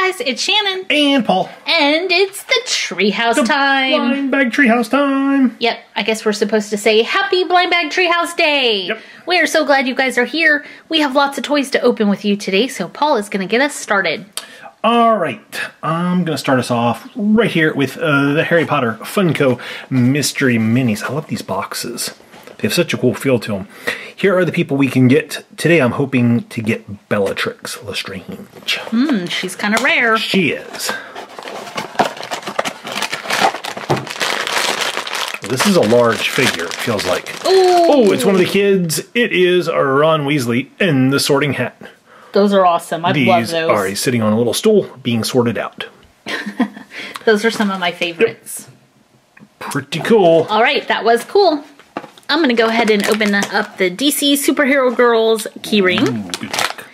guys, it's Shannon. And Paul. And it's the treehouse The time. Blind bag treehouse time. Yep, I guess we're supposed to say Happy Blind Bag Treehouse Day. Yep. We are so glad you guys are here. We have lots of toys to open with you today, so Paul is going to get us started. All right, I'm gonna start us off right here with uh, the Harry Potter Funko Mystery Minis. I love these boxes. They have such a cool feel to them. Here are the people we can get today. I'm hoping to get Bellatrix Lestrange. Hmm, she's kind of rare. She is. This is a large figure, it feels like. Ooh, Oh, it's one of the kids. It is Ron Weasley in the sorting hat. those are awesome. I love These those. are he's sitting on a little stool being sorted out. Those are some of my favorites. Pretty cool. All right, that was cool. I'm going to go ahead and open up the DC Superhero Girls keyring. Ooh, good luck.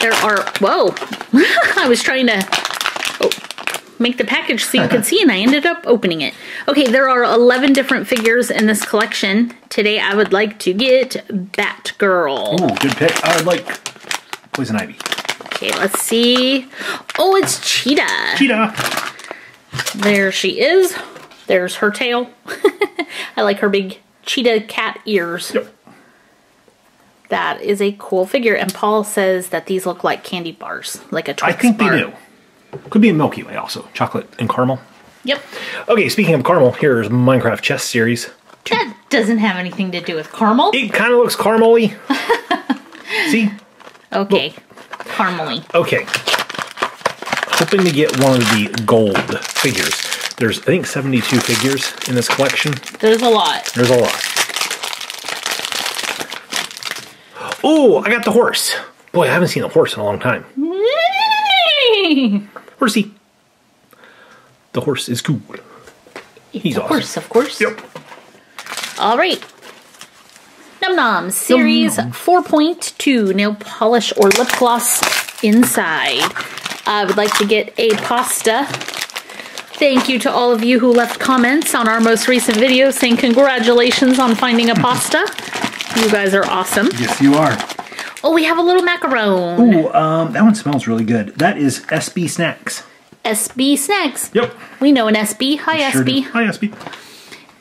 There are, whoa, I was trying to oh, make the package so you could see and I ended up opening it. Okay, there are 11 different figures in this collection. Today I would like to get Batgirl. Ooh, good pick. I would like Poison Ivy. Okay, let's see. Oh, it's Cheetah. Cheetah. There she is. There's her tail. I like her big cheetah cat ears. Yep. That is a cool figure. And Paul says that these look like candy bars, like a Twix I think bar. they do. Could be a Milky Way also. Chocolate and caramel. Yep. Okay, speaking of caramel, here's Minecraft Chess Series. That doesn't have anything to do with caramel. It kind of looks caramely. See? Okay. Caramely. Okay. Hoping to get one of the gold figures. There's, I think, 72 figures in this collection. There's a lot. There's a lot. Oh, I got the horse. Boy, I haven't seen a horse in a long time. Horsey. The horse is cool. He's of awesome. course, of course. Yep. All right. Num Nom Series 4.2 nail polish or lip gloss inside. I would like to get a pasta. Thank you to all of you who left comments on our most recent video saying congratulations on finding a pasta. You guys are awesome. Yes, you are. Oh, we have a little macaron. Ooh, um, that one smells really good. That is SB Snacks. SB Snacks. Yep. We know an SB. Hi, Sure do. SB. Hi, SB.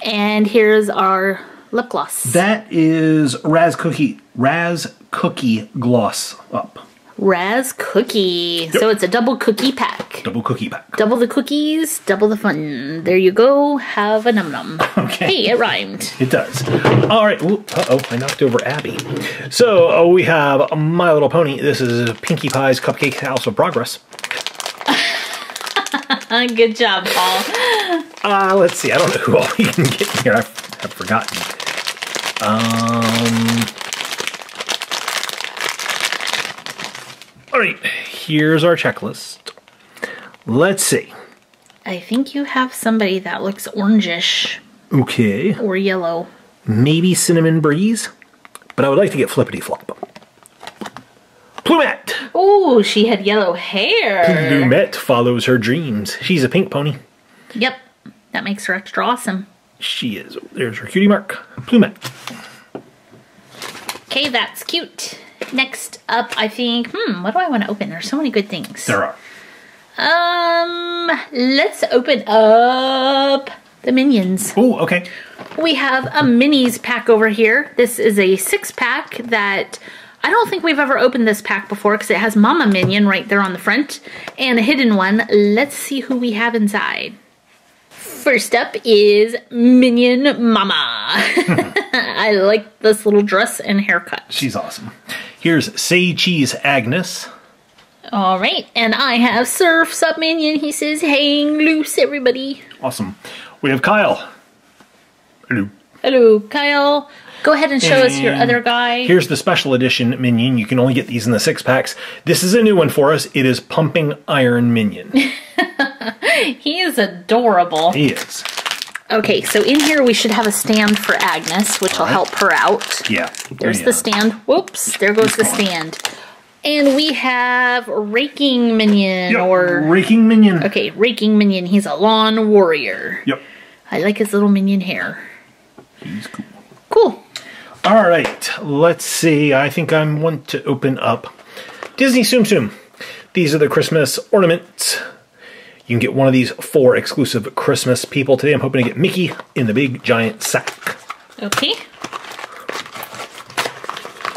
And here's our lip gloss. That is Raz Cookie. Raz Cookie Gloss Up. Raz Cookie. So it's a double cookie pack. Double cookie pack. Double the cookies, double the fun. There you go. Have a num num. Okay. Hey, it rhymed. It does. All right. Uh oh, I knocked over Abby. So uh, we have My Little Pony. This is Pinkie Pie's Cupcake House of Progress. Good job, Paul. Uh, let's see. I don't know who all we can get here. I've, I've forgotten. Um. All right. Here's our checklist. Let's see. I think you have somebody that looks orangish Okay. or yellow. Maybe Cinnamon Breeze, but I would like to get Flippity Flop. Plumette. Oh, she had yellow hair. Plumette follows her dreams. She's a pink pony. Yep, that makes her extra awesome. She is. There's her cutie mark. Plumette. Okay, that's cute. Next up, I think, hmm, what do I want to open? There's so many good things. There are. Um, let's open up the minions. Oh, okay. We have a minis pack over here. This is a six pack that I don't think we've ever opened this pack before because it has Mama Minion right there on the front and a hidden one. Let's see who we have inside. First up is Minion Mama. I like this little dress and haircut. She's awesome. Here's Say Cheese Agnes. All right, and I have Surf Sub Minion. He says, hang loose, everybody. Awesome. We have Kyle. Hello. Hello, Kyle. Go ahead and show us your other guy. Here's the special edition minion. You can only get these in the six packs. This is a new one for us. It is Pumping Iron Minion. He is adorable. he is. Okay, so in here we should have a stand for Agnes, which will help her out. Yeah. There's Yeah. the stand. Whoops, there goes the stand. And we have Raking Minion, Yep. or... Raking Minion. Okay, Raking Minion. He's a lawn warrior. Yep. I like his little minion hair. He's cool. Cool. All right, let's see. I think I want to open up Disney Tsum Tsum. These are the Christmas ornaments. You can get one of these four exclusive Christmas people. Today I'm hoping to get Mickey in the big giant sack. Okay.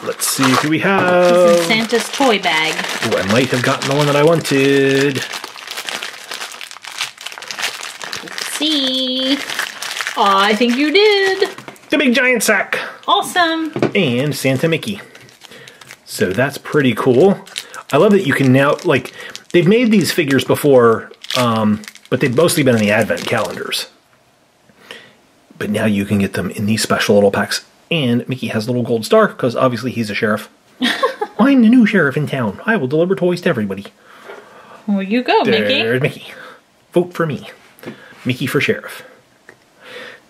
Let's see who we have. Santa's toy bag. Ooh, I might have gotten the one that I wanted. See. Oh, I think you did. The big giant sack. Awesome. and Santa Mickey. So that's pretty cool. I love that you can now like they've made these figures before, um, but they've mostly been in the advent calendars. But now you can get them in these special little packs. And Mickey has a little gold star because obviously he's a sheriff. I'm the new sheriff in town. I will deliver toys to everybody. There you go, Mickey. There's Mickey. Vote for me. Mickey for sheriff.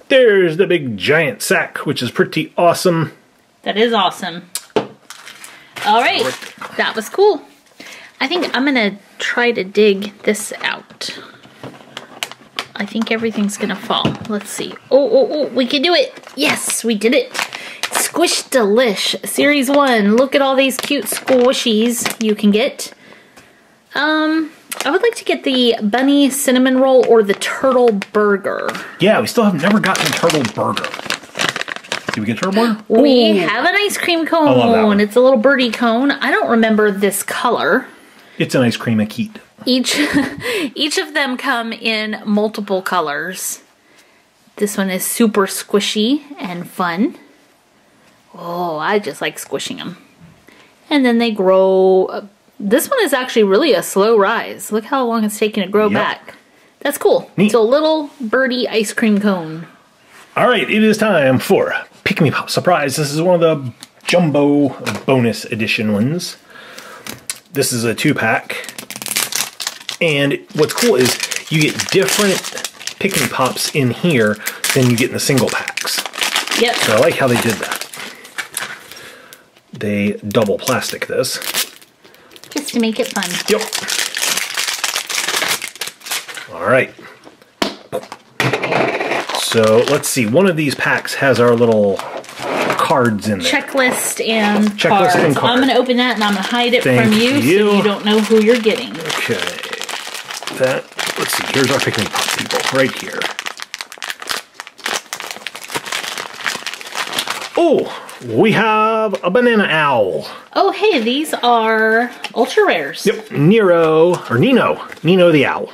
There's the big giant sack, which is pretty awesome. That is awesome. All right, that was cool. I think I'm gonna try to dig this out. I think everything's gonna fall. Let's see. Oh, oh, oh, we can do it. Yes, we did it. Squish Delish, Series 1. Look at all these cute squishies you can get. Um, I would like to get the bunny cinnamon roll or the turtle burger. Yeah, we still have never gotten a turtle burger. Did we get turtle burger? We Ooh. have an ice cream love that one. cone. It's a little birdie cone. I don't remember this color. It's an ice cream Akit. Each each of them come in multiple colors. This one is super squishy and fun. Oh, I just like squishing them. And then they grow. Uh, this one is actually really a slow rise. Look how long it's taking to grow Yep. back. That's cool. Neat. It's a little birdie ice cream cone. All right, it is time for Pikmi Pop Surprise. This is one of the jumbo bonus edition ones. This is a two pack. And what's cool is you get different Pikmi Pops in here than you get in the single packs. Yep. So I like how they did that. They double plastic this. Just to make it fun. Yep. All right. So let's see. One of these packs has our little cards in there. checklist and Checklist cards. and. I'm going to open that and I'm going to hide it Thank from you, you. so you don't know who you're getting. Okay. That. Let's see. Here's our Pikmi Pop people right here. Oh, we have a banana owl. Oh, hey, these are ultra rares. Yep, Nero or Nino, Nino the owl,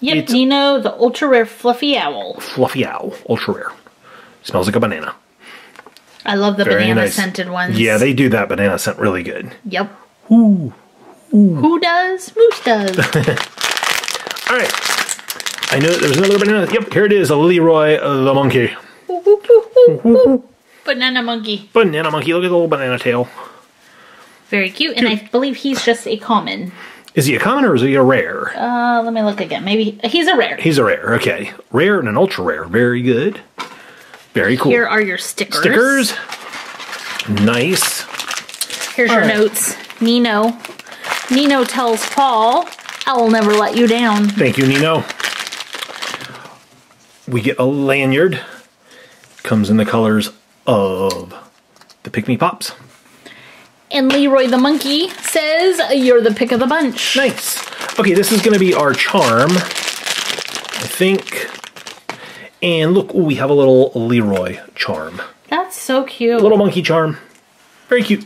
Yep, It's- Nino, the ultra rare fluffy owl. fluffy owl, ultra rare. Smells like a banana. I love the Very banana nice. scented ones. Yeah, they do that banana scent really good. Yep. Who does? Moose does. All right. I know there's another banana. Yep, here it is, a Leroy the monkey. Banana monkey. Banana monkey. Look at the little banana tail. Very cute, and I believe he's just a common. Is he a common or is he a rare? Uh, let me look again. Maybe he's a rare. He's a rare. Okay, rare and an ultra rare. Very good. Very cool. Here are your stickers. Stickers. Nice. Here's your All right. notes. Nino. Nino tells Paul, I will never let you down. Thank you, Nino. We get a lanyard. Comes in the colors of the Pikmi Pops. And Leroy the monkey says, You're the pick of the bunch. Nice. Okay, this is going to be our charm, I think. And look, ooh, we have a little Leroy charm. That's so cute. A Little monkey charm. Very cute.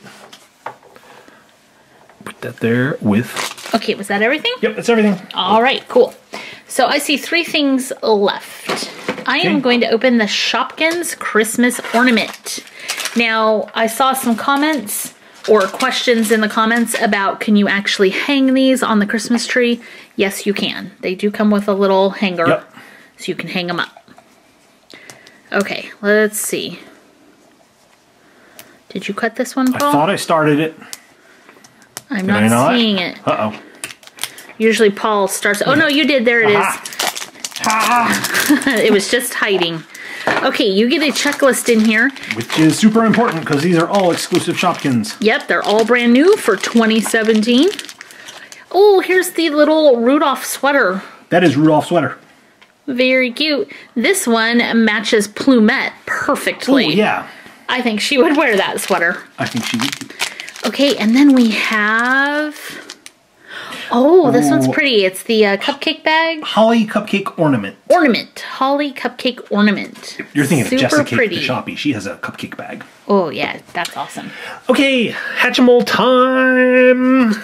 Put that there with. Okay, was that everything? Yep, that's everything. All right, cool. So I see three things left. I am going to open the Shopkins Christmas ornament. Now, I saw some comments or questions in the comments about can you actually hang these on the Christmas tree? Yes, you can. They do come with a little hanger Yep. so you can hang them up. Okay, let's see. Did you cut this one, Paul? I thought I started it. I'm Did not seeing it. Uh oh. Usually Paul starts. Oh no, you did. There it is. it was just hiding. Okay, you get a checklist in here. Which is super important because these are all exclusive Shopkins. Yep, they're all brand new for 2017. Oh, here's the little Rudolph sweater. That is Rudolph sweater. Very cute. This one matches Plumette Oh perfectly. yeah. I think she would wear that sweater. I think she would. Okay, and then we have. Oh, this one's pretty. It's the uh, cupcake bag Holly cupcake ornament. ornament. Holly cupcake ornament. You're thinking Super of Jessicake pretty. the Shoppie. She has a cupcake bag. Oh yeah, that's awesome. Okay, Hatchimal time.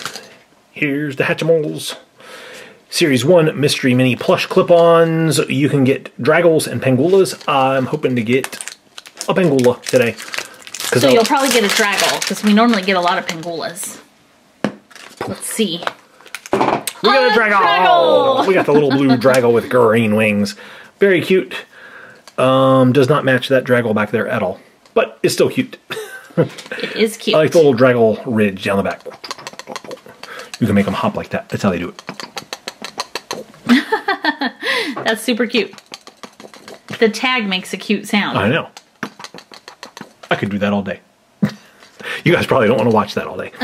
Here's the Hatchimals. Series 1 Mystery Mini Plush Clip-Ons. You can get Draggles and Pengualas. I'm hoping to get a Penguala today. So I'll- you'll probably get a draggle because we normally get a lot of pengualas. Let's see. we got a a Draggle! Draggle! We got the little blue Draggle with green wings. Very cute. Um, does not match that Draggle back there at all. But it's still cute. It is cute. I like the little Draggle ridge down the back. You can make them hop like that. That's how they do it. That's super cute. The tag makes a cute sound. I know. I could do that all day. you guys probably don't want to watch that all day.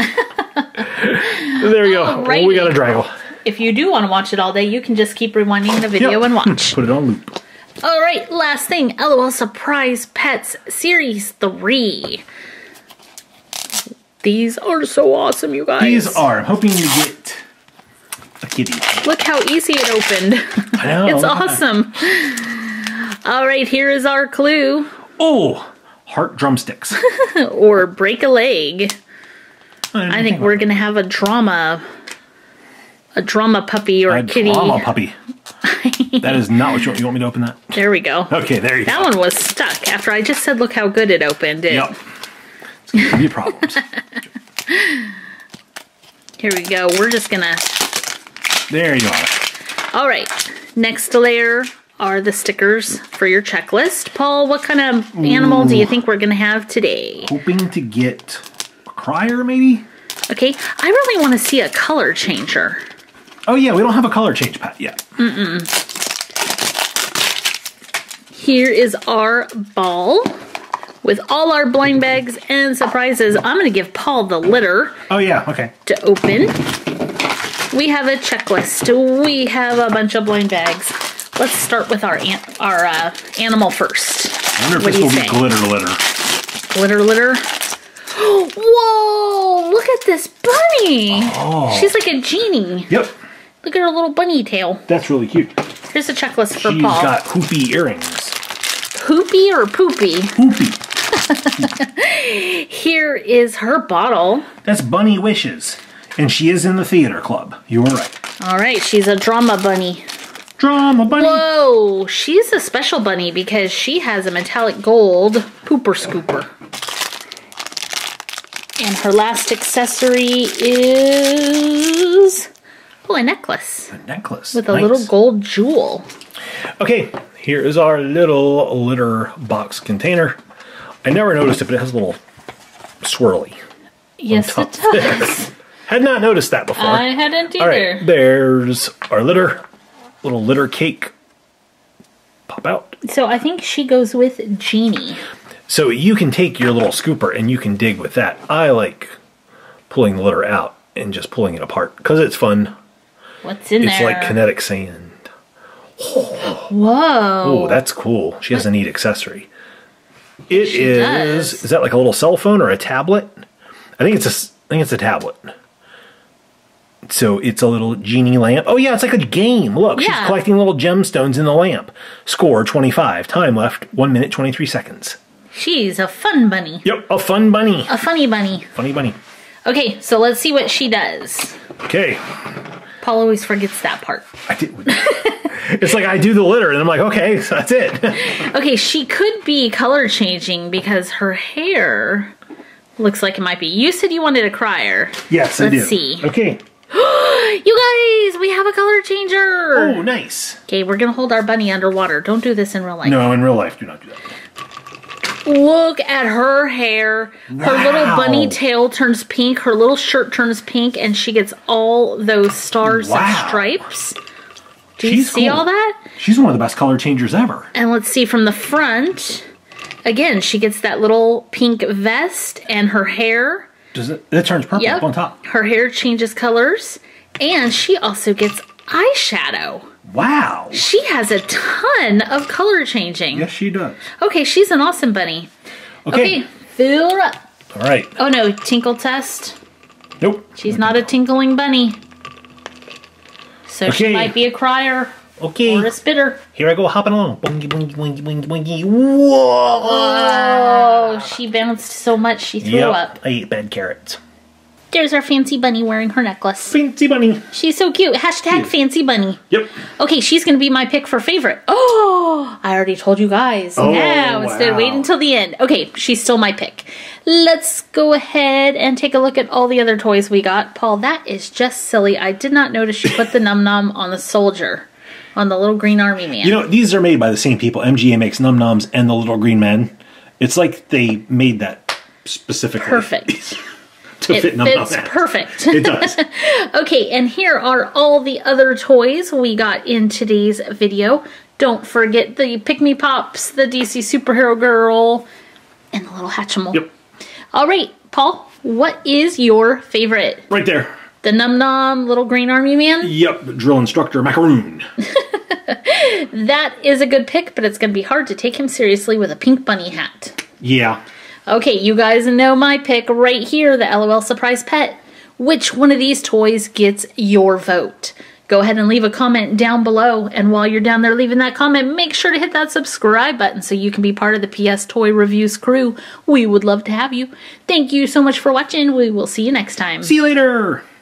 there you go. We got a Draggle. If you do want to watch it all day, you can just keep rewinding the video Yep. and watch. Put it on loop. all right, last thing LOL Surprise Pets Series 3. These are so awesome, you guys. These are. I'm hoping you get kitty. Look how easy it opened. I know. it's awesome. All right, here is our clue. Oh, heart drumsticks. Or break a leg. I think we're gonna have a drama, a drama puppy or a, a kitty. drama puppy. that is not what you want. You want me to open that? There we go. Okay, there you That go. That one was stuck after I just said, "Look how good it opened." It. Yep. It's gonna give you problems. Here we go. We're just gonna. There you are. All right. Next layer are the stickers for your checklist. Paul, what kind of animal do you think we're gonna have today? Hoping to get a crier, maybe. Okay, I really want to see a color changer. Oh yeah, we don't have a color change pat yet. Here is our ball with all our blind bags and surprises. I'm going to give Paul the litter Oh yeah, okay. to open. We have a checklist. We have a bunch of blind bags. Let's start with our an- our uh, animal first. I wonder if What this will be glitter litter. Glitter litter. Whoa! Look at this bunny. Oh. She's like a genie. Yep, Look at her little bunny tail. that's really cute. Here's a checklist for She's Paul. got hoopy earrings. Poopy or poopy? Hoopy. Here is her bottle. That's Bunny Wishes. And she is in the theater club. You were right. All right, she's a drama bunny. Drama Bunny. Whoa, she's a special bunny because she has a metallic gold pooper scooper. And her last accessory is oh, a necklace A necklace. with a Nice. little gold jewel. Okay, here is our little litter box container. I never noticed it, but it has a little swirly. Yes, it does. Had not noticed that before. I hadn't either. right, there's our litter. Little litter cake. Pop out. So I think she goes with Genie. So you can take your little scooper and you can dig with that. I like pulling the litter out and just pulling it apart because it's fun. What's in It's there? like kinetic sand. Whoa. Oh, that's cool. She has a neat accessory. It She is. does. Is that like a little cell phone or a tablet? I think it's a. I think it's a tablet. So it's a little genie lamp. Oh yeah, it's like a game. Look, she's collecting little gemstones in the lamp. Score twenty five. Time left one minute twenty three seconds. She's a fun bunny. Yep, a fun bunny. A funny bunny. Funny bunny. Okay, so let's see what she does. Okay, Paul always forgets that part. I did. it's like I do the litter, and I'm like, okay, so that's it. Okay, she could be color changing because her hair looks like it might be. You said you wanted a crier. yes, I do. Let's see. Okay. You guys, we have a color changer. Oh, nice. Okay, we're gonna hold our bunny underwater. Don't do this in real life. No, in real life, do not do that. Look at her hair. Her little bunny tail turns pink. Her little shirt turns pink, and she gets all those stars Wow. and stripes. Do you She's see cool. all that? She's one of the best color changers ever. And let's see from the front. Again, she gets that little pink vest and her hair. Does it? That turns purple Yep. on top. Her hair changes colors. And she also gets eyeshadow. Wow. She has a ton of color changing. Yes, she does. Okay, she's an awesome bunny. Okay. Okay, fill her up. All right. Oh no, tinkle test. Nope. She's not a tinkling bunny. So she might be a crier Okay. or a spitter. Here I go hopping along. Boingy, boingy, boingy, boingy, boingy. Whoa! Oh, she bounced so much she threw Yep, up. I ate bad carrots. There's our fancy bunny wearing her necklace. Fancy bunny. She's so cute. Hashtag Cute. fancy bunny. Yep. Okay, she's gonna be my pick for favorite. Oh, I already told you guys. Oh, now instead of waiting until the end. Okay, she's still my pick. Let's go ahead and take a look at all the other toys we got. Paul, that is just silly. I did not notice you put the num num on the soldier, on the little green army man. You know, these are made by the same people. MGA makes Num Noms and the Little Green Men. It's like they made that specifically. Perfect. to it fit Num fits perfect. It does. Okay, and here are all the other toys we got in today's video. Don't forget the Pikmi Pops, the DC Superhero Girl, and the little Hatchimal. Yep. All right, Paul, what is your favorite? Right there. The Num Nom Little Green Army Man? Yep. Drill instructor Macaroon. That is a good pick, but it's going to be hard to take him seriously with a pink bunny hat. Yeah. Okay, you guys know my pick right here, the LOL Surprise Pet. Which one of these toys gets your vote? Go ahead and leave a comment down below, and while you're down there leaving that comment, make sure to hit that subscribe button so you can be part of the PS Toy Reviews crew. We would love to have you. Thank you so much for watching. We will see you next time. See you later.